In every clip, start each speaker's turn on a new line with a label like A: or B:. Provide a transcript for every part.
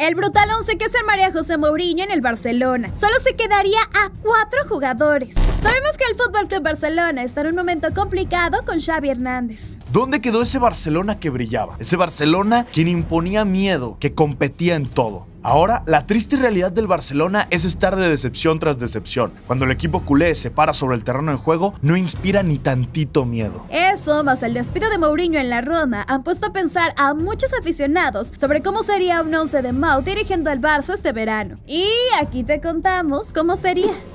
A: El brutal 11 que se armaría José Mourinho en el Barcelona. Solo se quedaría a cuatro jugadores. Sabemos que el Fútbol Club Barcelona está en un momento complicado con Xavi Hernández.
B: ¿Dónde quedó ese Barcelona que brillaba? Ese Barcelona quien imponía miedo, que competía en todo. Ahora, la triste realidad del Barcelona es estar de decepción tras decepción. Cuando el equipo culé se para sobre el terreno de juego, no inspira ni tantito miedo.
A: Eso, más el despido de Mourinho en la Roma, han puesto a pensar a muchos aficionados sobre cómo sería un 11 de Mau dirigiendo al Barça este verano. Y aquí te contamos cómo sería.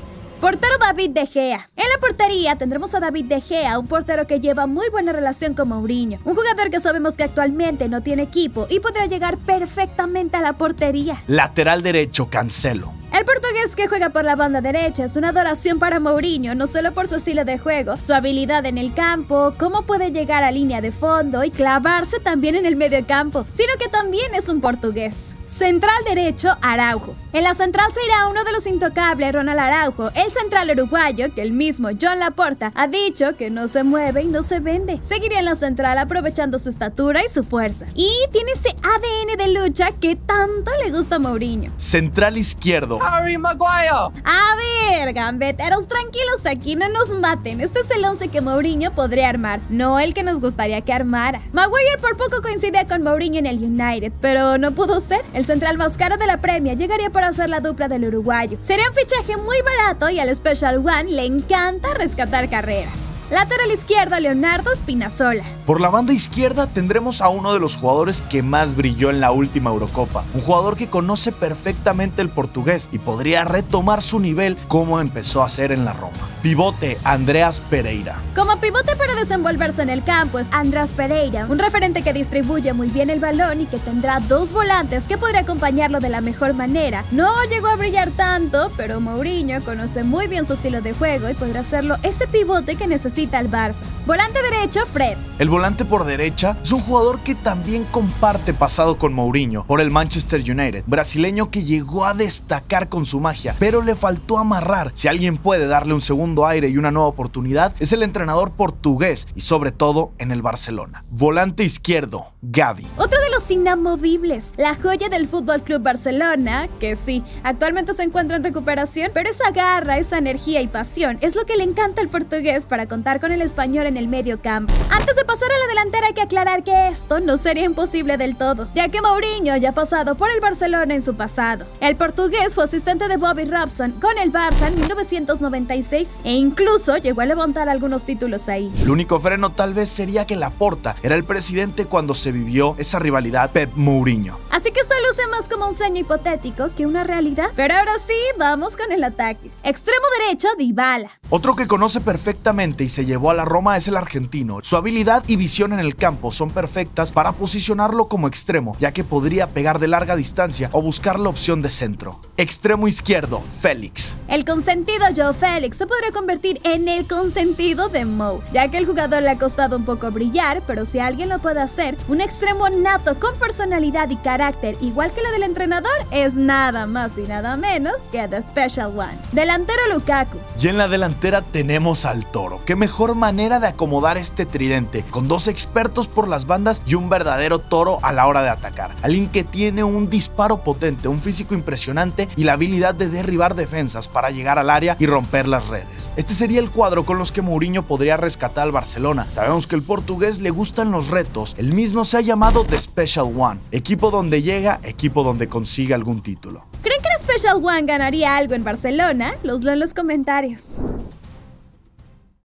A: Portero David De Gea. En la portería tendremos a David De Gea, un portero que lleva muy buena relación con Mourinho. Un jugador que sabemos que actualmente no tiene equipo y podrá llegar perfectamente a la portería.
B: Lateral derecho, Cancelo.
A: El portugués que juega por la banda derecha es una adoración para Mourinho, no solo por su estilo de juego, su habilidad en el campo, cómo puede llegar a línea de fondo y clavarse también en el medio campo, sino que también es un portugués. Central derecho, Araujo. En la central se irá uno de los intocables, Ronald Araujo, el central uruguayo que el mismo John Laporta ha dicho que no se mueve y no se vende. Seguiría en la central aprovechando su estatura y su fuerza. Y tiene ese ADN de lucha que tanto le gusta a Mourinho.
B: Central izquierdo.
C: Harry Maguire.
A: A ver, gambeteros, tranquilos aquí, no nos maten. Este es el 11 que Mourinho podría armar, no el que nos gustaría que armara. Maguire por poco coincide con Mourinho en el United, pero no pudo ser. El central más caro de la premia llegaría para hacer la dupla del uruguayo. Sería un fichaje muy barato y al Special One le encanta rescatar carreras. Lateral izquierdo, Leonardo Spinazzola.
B: Por la banda izquierda tendremos a uno de los jugadores que más brilló en la última Eurocopa, un jugador que conoce perfectamente el portugués y podría retomar su nivel como empezó a hacer en la Roma. Pivote, Andreas Pereira.
A: Como pivote para desenvolverse en el campo es Andreas Pereira, un referente que distribuye muy bien el balón y que tendrá dos volantes que podría acompañarlo de la mejor manera. No llegó a brillar tanto, pero Mourinho conoce muy bien su estilo de juego y podrá hacerlo ese pivote que necesita el Barça. Volante derecho, Fred.
B: El volante por derecha es un jugador que también comparte pasado con Mourinho por el Manchester United, brasileño que llegó a destacar con su magia, pero le faltó amarrar. Si alguien puede darle un segundo aire y una nueva oportunidad, es el entrenador portugués y sobre todo en el Barcelona. Volante izquierdo, Gavi.
A: Otro de los inamovibles, la joya del Fútbol Club Barcelona, que sí, actualmente se encuentra en recuperación, pero esa garra, esa energía y pasión es lo que le encanta al portugués para contar con el español en el medio campo. Antes de pasar a la delantera hay que aclarar que esto no sería imposible del todo, ya que Mourinho ya ha pasado por el Barcelona en su pasado. El portugués fue asistente de Bobby Robson con el Barça en 1996 e incluso llegó a levantar algunos títulos ahí.
B: El único freno tal vez sería que Laporta era el presidente cuando se vivió esa rivalidad Pep Mourinho.
A: Así que esto luce más como un sueño hipotético que una realidad. Pero ahora sí, vamos con el ataque. Extremo derecho, Dybala.
B: Otro que conoce perfectamente y se llevó a la Roma es el argentino. Su habilidad y visión en el campo son perfectas para posicionarlo como extremo, ya que podría pegar de larga distancia o buscar la opción de centro. Extremo izquierdo, Félix.
A: El consentido Joe Félix se podría convertir en el consentido de Mo, ya que el jugador le ha costado un poco brillar, pero si alguien lo puede hacer, un extremo nato con personalidad y carácter igual que del entrenador es nada más y nada menos que The Special One. Delantero Lukaku.
B: Y en la delantera tenemos al toro. Qué mejor manera de acomodar este tridente, con dos expertos por las bandas y un verdadero toro a la hora de atacar. Alguien que tiene un disparo potente, un físico impresionante y la habilidad de derribar defensas para llegar al área y romper las redes. Este sería el cuadro con los que Mourinho podría rescatar al Barcelona. Sabemos que el portugués le gustan los retos. El mismo se ha llamado The Special One, equipo donde llega, equipo donde consigue algún título.
A: ¿Creen que el Special One ganaría algo en Barcelona? Los leo en los comentarios.